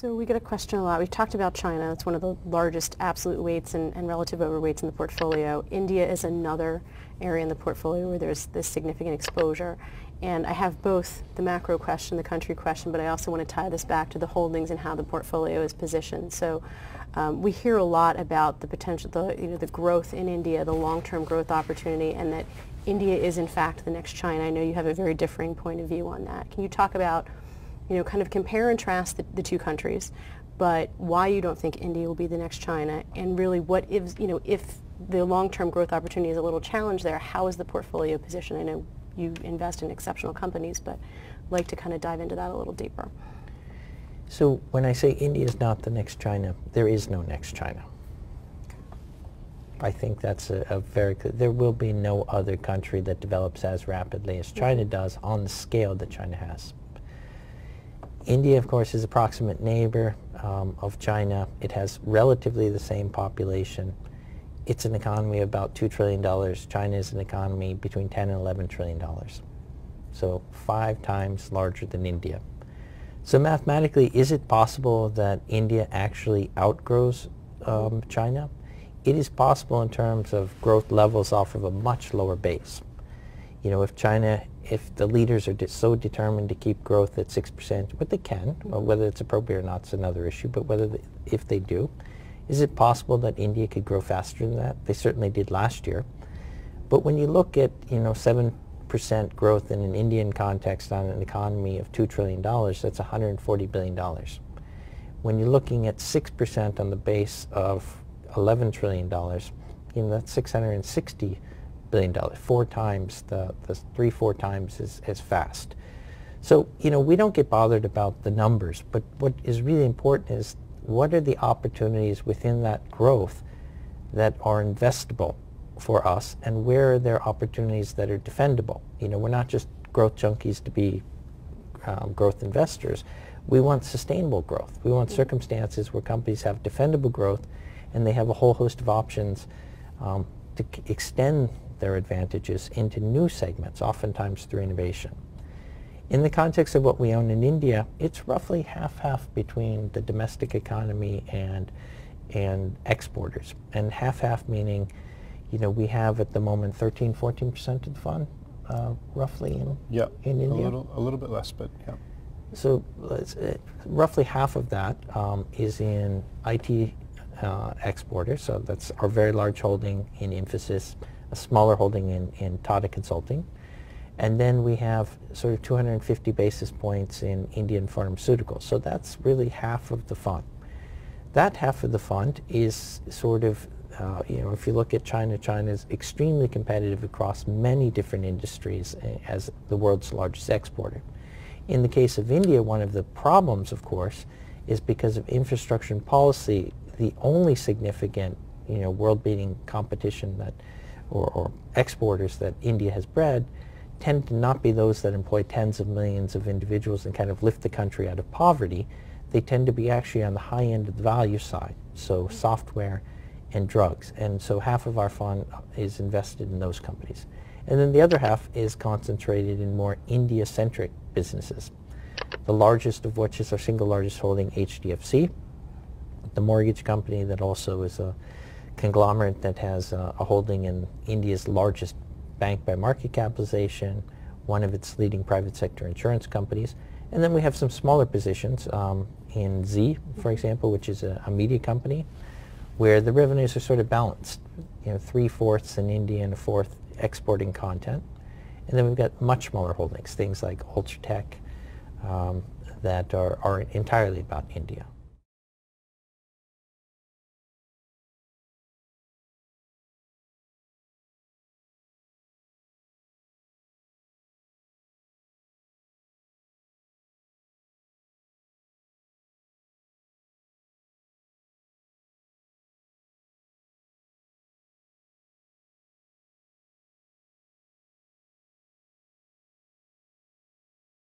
So we get a question a lot. We've talked about China. It's one of the largest absolute weights and, and, relative overweights in the portfolio. India is another area in the portfolio where there's this significant exposure. And I have both the macro question, the country question, but I also want to tie this back to the holdings and how the portfolio is positioned. So um, we hear a lot about the potential, the, you know, the growth in India, the long-term growth opportunity, and that India is in fact the next China. I know you have a very differing point of view on that. Can you talk about, you know, kind of compare and contrast the, the two countries, but why you don't think India will be the next China, and really what if, you know, if the long-term growth opportunity is a little challenge there, how is the portfolio positioned? I know you invest in exceptional companies, but like to kind of dive into that a little deeper. So when I say India is not the next China, there is no next China. I think that's a, a very good, there will be no other country that develops as rapidly as China mm-hmm. does on the scale that China has. India, of course, is a proximate neighbor um, of China. It has relatively the same population it's an economy of about $2 trillion. China is an economy between 10 and 11 trillion dollars. So five times larger than India. So mathematically, is it possible that India actually outgrows um, China? It is possible in terms of growth levels off of a much lower base. You know, if China, if the leaders are de so determined to keep growth at 6%, but they can, well, whether it's appropriate or not is another issue, but whether if they do, is it possible that India could grow faster than that? They certainly did last year. But when you look at, you know, 7% growth in an Indian context on an economy of $2 trillion, that's $140 billion. When you're looking at 6% on the base of $11 trillion, you know, that's $660 billion, four times, the, the three, four times as, as fast. So, you know, we don't get bothered about the numbers, but what is really important is what are the opportunities within that growth that are investable for us and where are there opportunities that are defendable? You know, we're not just growth junkies to be um, growth investors. We want sustainable growth. We want mm-hmm. circumstances where companies have defendable growth and they have a whole host of options um, to extend their advantages into new segments, oftentimes through innovation. In the context of what we own in India, it's roughly half-half between the domestic economy and and exporters. And half-half meaning, you know, we have at the moment 13, 14% of the fund, uh, roughly in, yep. in India. A little, a little bit less, but yeah. So uh, roughly half of that um, is in IT uh, exporters. So that's our very large holding in Infosys, a smaller holding in, in Tata Consulting. And then we have sort of 250 basis points in Indian pharmaceuticals. So that's really half of the fund. That half of the fund is sort of, uh, you know, if you look at China, China is extremely competitive across many different industries uh, as the world's largest exporter. In the case of India, one of the problems, of course, is because of infrastructure and policy, the only significant, you know, world-beating competition that, or, or exporters that India has bred tend to not be those that employ tens of millions of individuals and kind of lift the country out of poverty. They tend to be actually on the high end of the value side, so software and drugs. And so half of our fund is invested in those companies. And then the other half is concentrated in more India-centric businesses, the largest of which is our single largest holding, HDFC, the mortgage company that also is a conglomerate that has a, a holding in India's largest bank by market capitalization, one of its leading private sector insurance companies. And then we have some smaller positions um, in Zee, for example, which is a, a, media company, where the revenues are sort of balanced. You know, three-fourths in India and a fourth exporting content. And then we've got much smaller holdings, things like Ultratech, um, that are, are entirely about India.